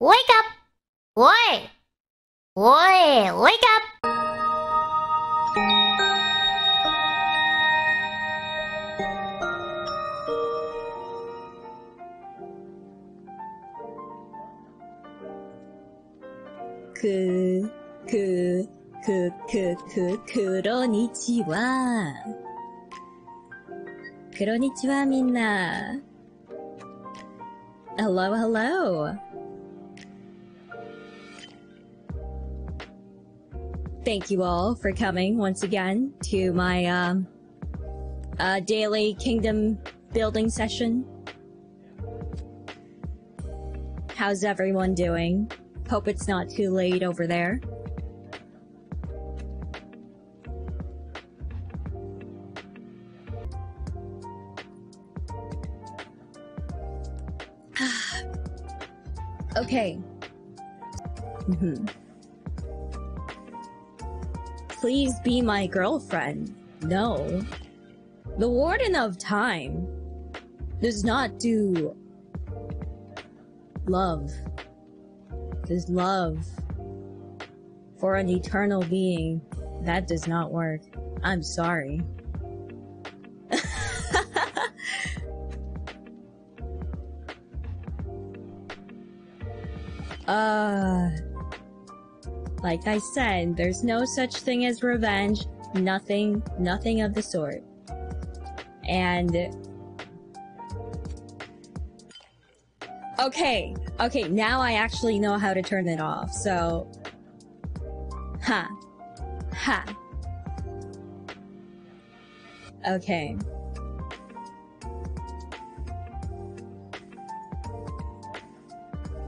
Wake up! Oi! Oi! Wake up! 그, 그, 그, 그, 그, 그러니치와. 그러니치와, 민나. Hello, hello. Thank you all for coming once again to my, um, uh, daily kingdom building session. How's everyone doing? Hope it's not too late over there. okay. Mhm. Please be my girlfriend. No. The Warden of Time does not do love is love for an eternal being. That does not work. I'm sorry. uh, like I said, there's no such thing as revenge. Nothing, nothing of the sort. And Okay, okay, now I actually know how to turn it off, so... Ha. Ha. Okay.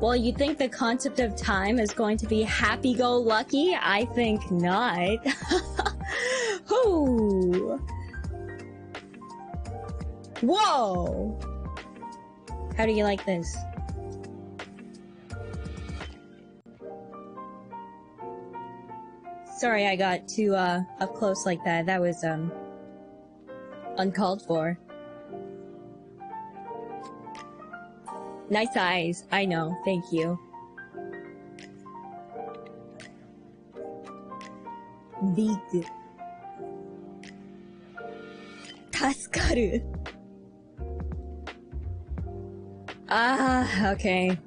Well, you think the concept of time is going to be happy-go-lucky? I think not. Whoa! How do you like this? Sorry I got too, uh, up close like that. That was, um, uncalled for. Nice eyes. I know. Thank you. Big. 助かる。Ah, okay.